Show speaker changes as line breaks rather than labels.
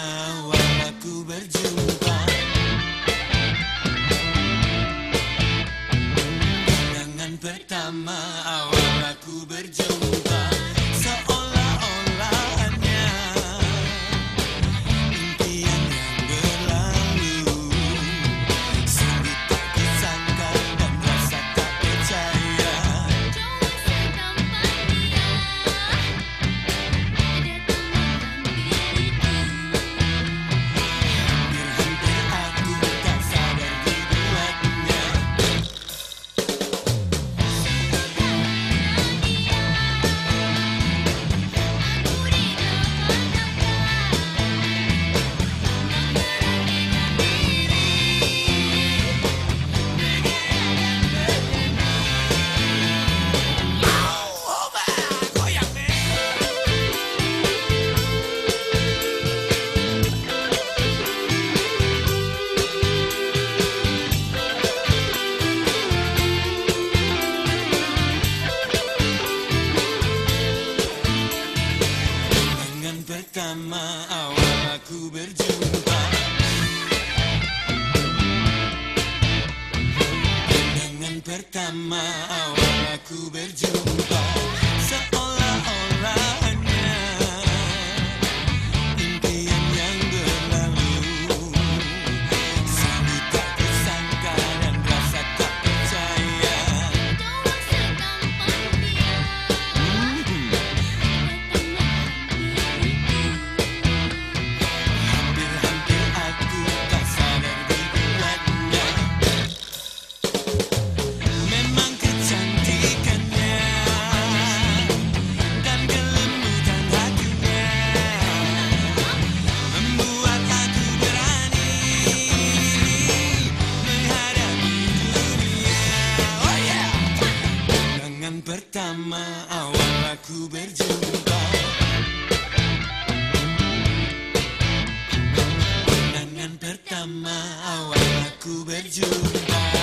awal aku berjumpa. Dengan pertama pertama awal aku berjumpa. Dengan pertama awal aku berjumpa Seolah-olah pertama awal aku berjumpa. Kenangan pertama awal aku berjumpa.